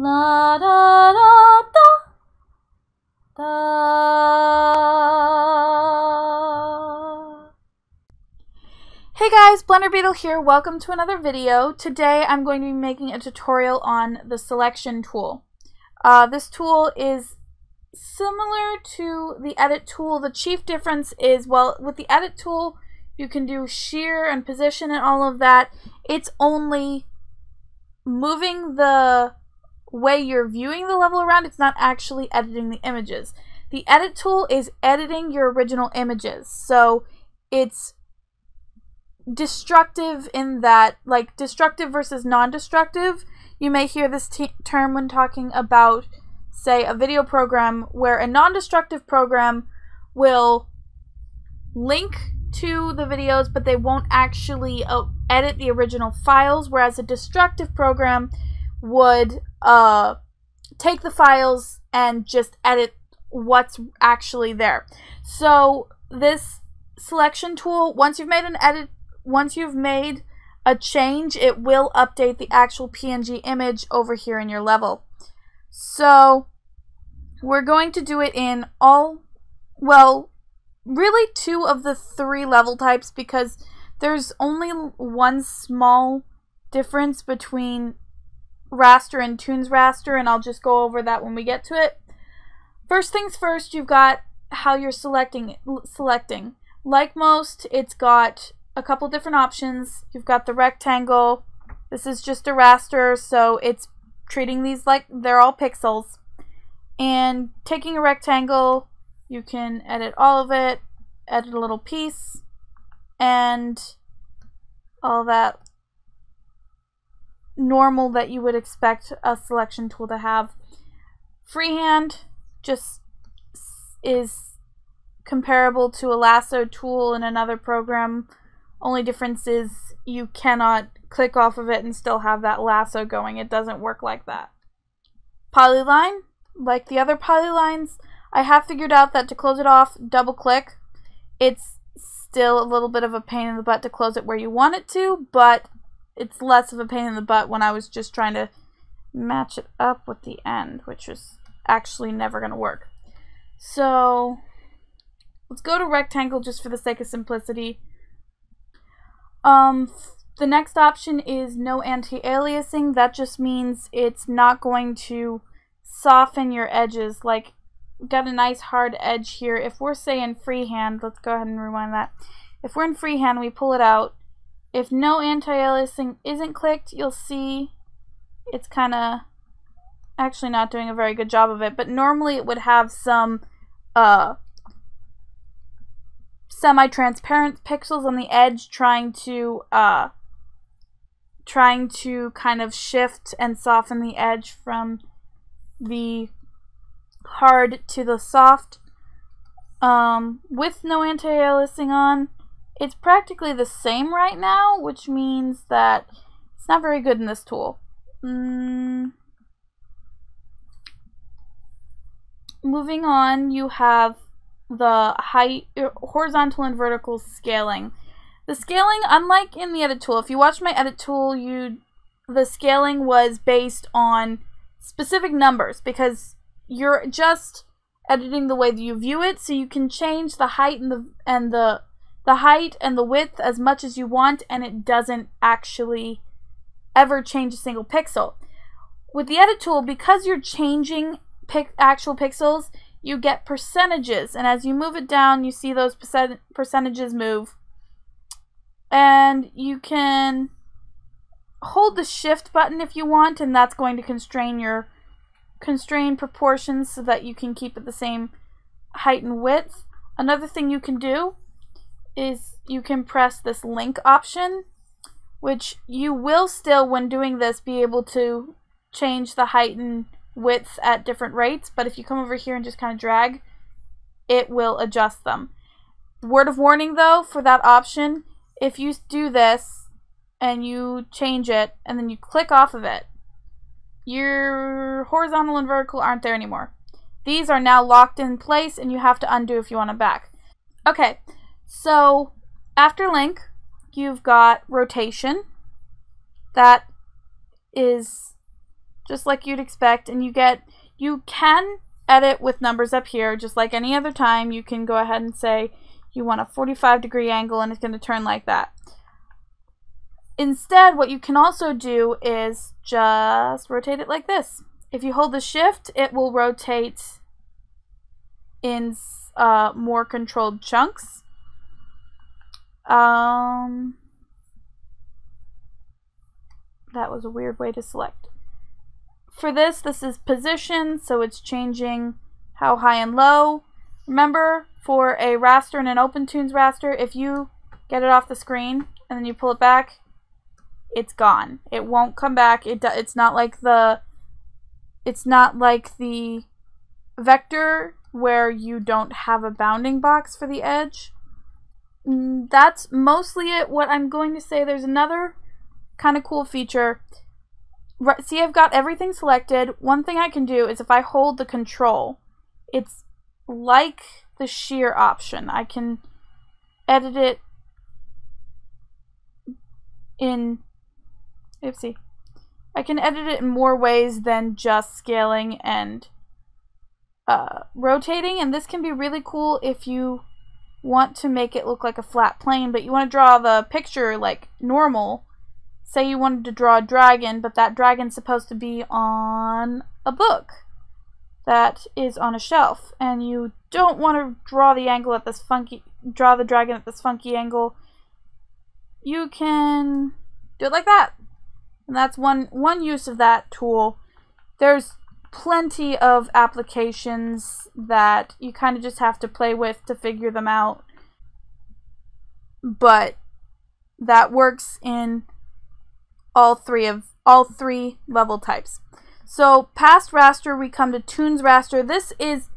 La da da da da. Hey guys, Blender Beetle here. Welcome to another video. Today I'm going to be making a tutorial on the selection tool. Uh, this tool is similar to the edit tool. The chief difference is, well, with the edit tool, you can do shear and position and all of that. It's only moving the way you're viewing the level around. It's not actually editing the images. The edit tool is editing your original images. So it's destructive in that, like destructive versus non-destructive. You may hear this term when talking about say, a video program where a non-destructive program will link to the videos, but they won't actually uh, edit the original files, whereas a destructive program would uh, take the files and just edit what's actually there. So this selection tool, once you've made an edit, once you've made a change, it will update the actual PNG image over here in your level. So we're going to do it in all, well, really two of the three level types because there's only one small difference between raster and Toonz raster and I'll just go over that when we get to it. First things first, you've got how you're selecting selecting. Like most, it's got a couple different options. You've got the rectangle. This is just a raster, so it's treating these like they're all pixels. And taking a rectangle, you can edit all of it, edit a little piece, and all that normal that you would expect a selection tool to have. Freehand just is comparable to a lasso tool in another program. Only difference is you cannot click off of it and still have that lasso going. It doesn't work like that. Polyline like the other polylines, I have figured out that to close it off, double click. It's still a little bit of a pain in the butt to close it where you want it to, but it's less of a pain in the butt when I was just trying to match it up with the end, which was actually never going to work. So let's go to rectangle just for the sake of simplicity. Um, the next option is no anti-aliasing. That just means it's not going to soften your edges. Like, got a nice hard edge here. If we're saying freehand, let's go ahead and rewind that. If we're in freehand, we pull it out. If no anti-aliasing isn't clicked, you'll see it's kind of actually not doing a very good job of it. But normally it would have some uh, semi-transparent pixels on the edge trying to uh, trying to kind of shift and soften the edge from the hard to the soft. Um, with no anti-aliasing on, it's practically the same right now, which means that it's not very good in this tool. Mm. Moving on, you have the height, er, horizontal and vertical scaling. The scaling, unlike in the edit tool, if you watch my edit tool, you the scaling was based on specific numbers because you're just editing the way that you view it so you can change the height and the and the the height and the width as much as you want and it doesn't actually ever change a single pixel. With the edit tool because you're changing pic actual pixels you get percentages and as you move it down you see those percent percentages move and you can hold the shift button if you want and that's going to constrain your constrain proportions so that you can keep it the same height and width. Another thing you can do is you can press this link option which you will still when doing this be able to change the height and width at different rates but if you come over here and just kind of drag it will adjust them. Word of warning though for that option if you do this and you change it and then you click off of it, your horizontal and vertical aren't there anymore. These are now locked in place and you have to undo if you want them back. Okay, so after link, you've got rotation. That is just like you'd expect, and you get, you can edit with numbers up here, just like any other time. You can go ahead and say you want a 45 degree angle and it's going to turn like that. Instead, what you can also do is just rotate it like this. If you hold the shift, it will rotate in uh, more controlled chunks. Um, that was a weird way to select. For this, this is position, so it's changing how high and low. Remember, for a raster and an OpenToonz raster, if you get it off the screen and then you pull it back, it's gone. It won't come back. It it's not like the it's not like the vector where you don't have a bounding box for the edge. Mm, that's mostly it. What I'm going to say, there's another kind of cool feature. Right, see, I've got everything selected. One thing I can do is if I hold the control, it's like the shear option. I can edit it in, oopsie. I can edit it in more ways than just scaling and uh, rotating, and this can be really cool if you want to make it look like a flat plane, but you want to draw the picture like normal say you wanted to draw a dragon, but that dragon's supposed to be on a book that is on a shelf, and you don't want to draw the angle at this funky, draw the dragon at this funky angle, you can do it like that. And that's one, one use of that tool. There's plenty of applications that you kind of just have to play with to figure them out. But that works in all three of all three level types. So past raster, we come to Toonz raster. This is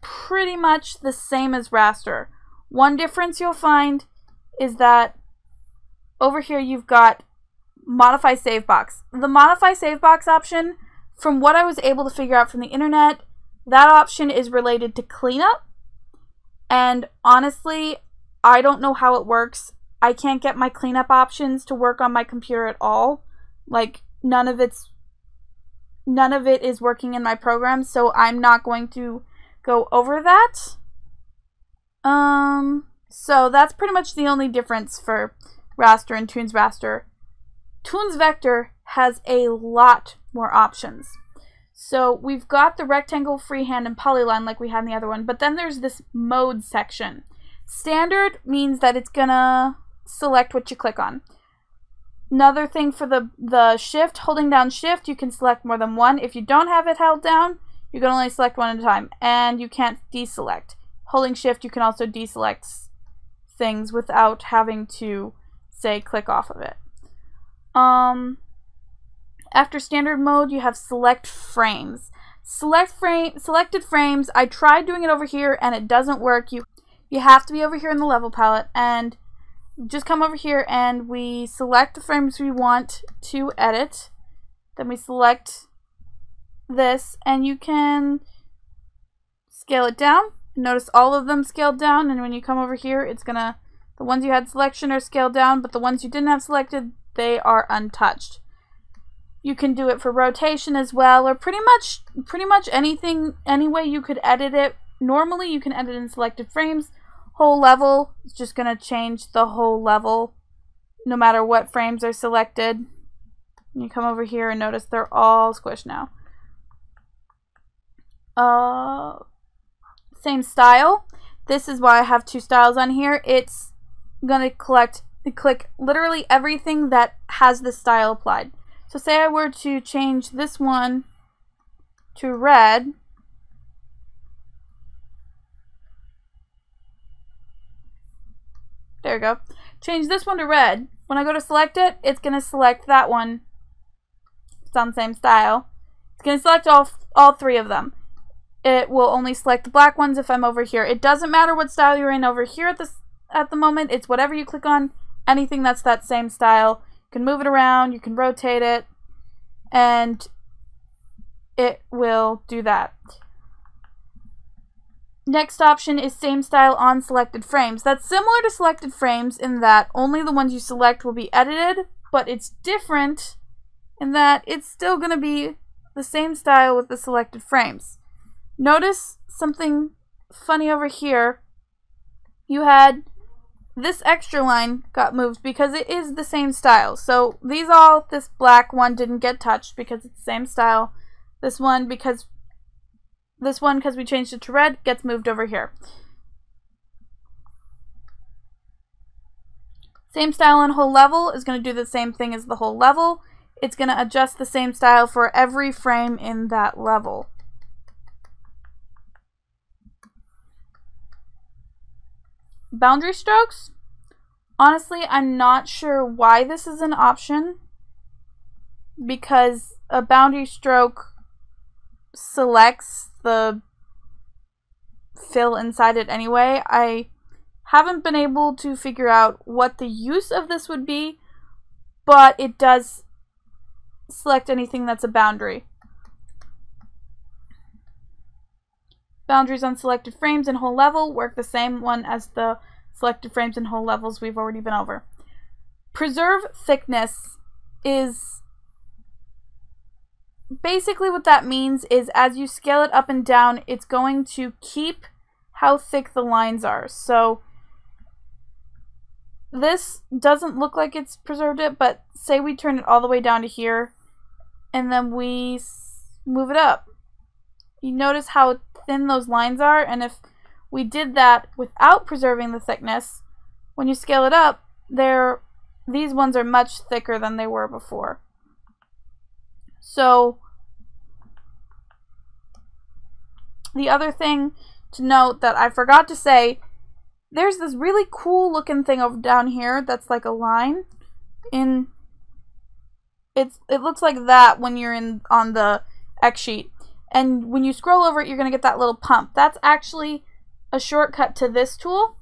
pretty much the same as raster. One difference you'll find is that over here you've got modify save box. The modify save box option, from what I was able to figure out from the internet, that option is related to cleanup. And honestly, I don't know how it works. I can't get my cleanup options to work on my computer at all. Like none of it's none of it is working in my program, so I'm not going to go over that. Um so that's pretty much the only difference for raster and toonz raster. Toonz vector has a lot more options. So we've got the rectangle, freehand, and polyline like we had in the other one, but then there's this mode section. Standard means that it's gonna select what you click on. Another thing for the, the shift, holding down shift, you can select more than one. If you don't have it held down, you can only select one at a time, and you can't deselect. Holding shift, you can also deselect things without having to, say, click off of it. Um, after standard mode, you have select frames. Select frame, selected frames, I tried doing it over here and it doesn't work. You, you have to be over here in the level palette and just come over here and we select the frames we want to edit. Then we select this and you can scale it down. Notice all of them scaled down and when you come over here it's gonna the ones you had selection are scaled down but the ones you didn't have selected they are untouched. You can do it for rotation as well or pretty much pretty much anything any way you could edit it. Normally you can edit in selected frames whole level is just going to change the whole level no matter what frames are selected. You come over here and notice they're all squished now. Uh, same style. This is why I have two styles on here. It's going to collect, click literally everything that has the style applied. So say I were to change this one to red, There we go. Change this one to red. When I go to select it, it's going to select that one. It's on the same style. It's going to select all, all three of them. It will only select the black ones if I'm over here. It doesn't matter what style you're in over here at, this, at the moment. It's whatever you click on. Anything that's that same style. Can move it around. You can rotate it. And it will do that. Next option is same style on selected frames. That's similar to selected frames in that only the ones you select will be edited, but it's different in that it's still going to be the same style with the selected frames. Notice something funny over here. You had this extra line got moved because it is the same style. So these all, this black one didn't get touched because it's the same style. This one, because this one, because we changed it to red, gets moved over here. Same style on whole level is going to do the same thing as the whole level. It's going to adjust the same style for every frame in that level. Boundary strokes. Honestly, I'm not sure why this is an option because a boundary stroke selects the fill inside it anyway. I haven't been able to figure out what the use of this would be, but it does select anything that's a boundary. Boundaries on selected frames and whole level work the same one as the selected frames and whole levels we've already been over. Preserve thickness is basically what that means is as you scale it up and down, it's going to keep how thick the lines are. So this doesn't look like it's preserved it, but say we turn it all the way down to here, and then we move it up. You notice how thin those lines are, and if we did that without preserving the thickness, when you scale it up, they're, these ones are much thicker than they were before. So, the other thing to note that I forgot to say there's this really cool looking thing over down here that's like a line in it's it looks like that when you're in on the X sheet and when you scroll over it you're gonna get that little pump. That's actually a shortcut to this tool.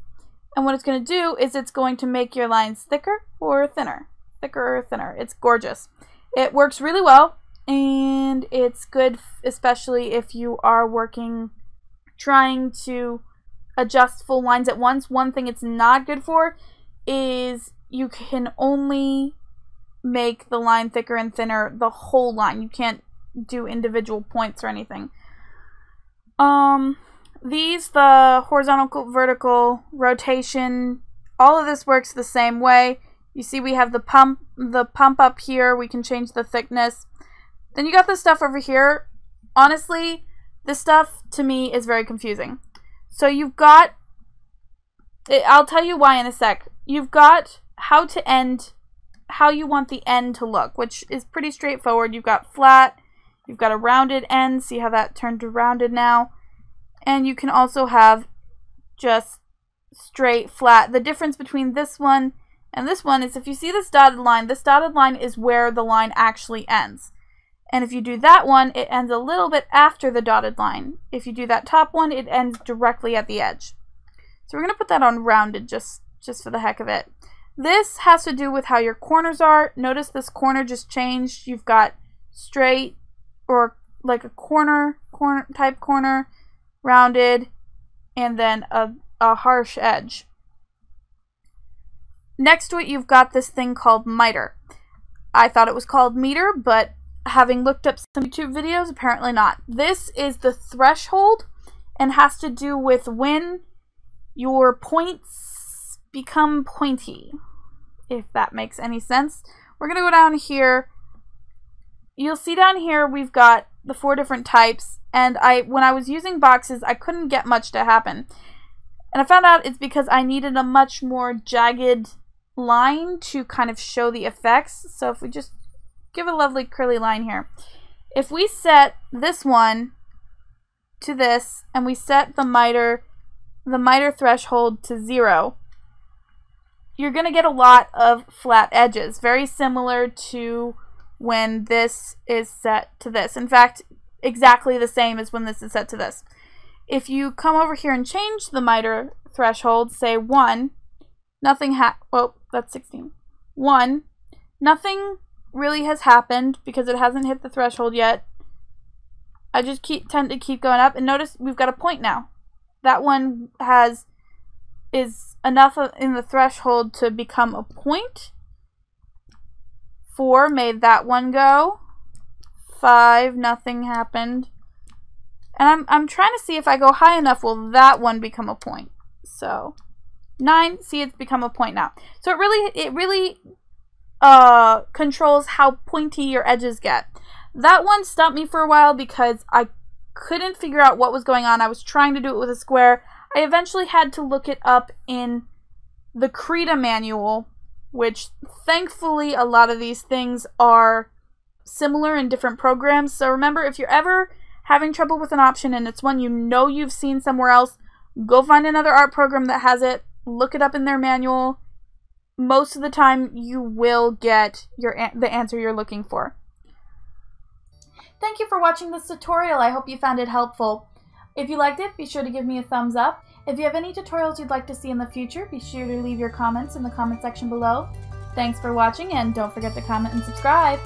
And what it's going to do is it's going to make your lines thicker or thinner. Thicker or thinner. It's gorgeous. It works really well and it's good especially if you are working trying to adjust full lines at once. One thing it's not good for is you can only make the line thicker and thinner the whole line. You can't do individual points or anything. Um, these, the horizontal, vertical, rotation, all of this works the same way. You see we have the pump, the pump up here. We can change the thickness. Then you got this stuff over here. Honestly, this stuff to me is very confusing. So you've got, I'll tell you why in a sec. You've got how to end, how you want the end to look, which is pretty straightforward. You've got flat, you've got a rounded end, see how that turned to rounded now. And you can also have just straight, flat. The difference between this one and this one is if you see this dotted line, this dotted line is where the line actually ends. And if you do that one, it ends a little bit after the dotted line. If you do that top one, it ends directly at the edge. So we're going to put that on rounded just, just for the heck of it. This has to do with how your corners are. Notice this corner just changed. You've got straight or like a corner, corner type corner, rounded, and then a, a harsh edge. Next to it, you've got this thing called miter. I thought it was called meter, but having looked up some YouTube videos, apparently not. This is the threshold and has to do with when your points become pointy, if that makes any sense. We're going to go down here. You'll see down here we've got the four different types, and I when I was using boxes, I couldn't get much to happen. And I found out it's because I needed a much more jagged line to kind of show the effects. So if we just give a lovely curly line here. If we set this one to this and we set the miter the miter threshold to zero, you're going to get a lot of flat edges, very similar to when this is set to this. In fact, exactly the same as when this is set to this. If you come over here and change the miter threshold, say 1, nothing ha- oh, that's 16. 1, nothing really has happened because it hasn't hit the threshold yet. I just keep tend to keep going up and notice we've got a point now. That one has is enough in the threshold to become a point. Four made that one go. five, nothing happened. And I'm, I'm trying to see if I go high enough, will that one become a point? So, nine, see it's become a point now. So it really, it really uh, controls how pointy your edges get. That one stopped me for a while because I couldn't figure out what was going on. I was trying to do it with a square. I eventually had to look it up in the Krita manual, which thankfully a lot of these things are similar in different programs. So remember, if you're ever having trouble with an option and it's one you know you've seen somewhere else, go find another art program that has it, look it up in their manual. Most of the time you will get your the answer you're looking for. Thank you for watching this tutorial. I hope you found it helpful. If you liked it, be sure to give me a thumbs up. If you have any tutorials you'd like to see in the future, be sure to leave your comments in the comment section below. Thanks for watching and don't forget to comment and subscribe.